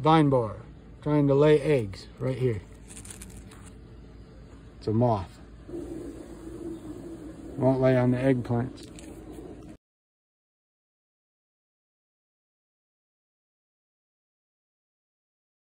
vine bar, trying to lay eggs right here. It's a moth. Won't lay on the eggplants.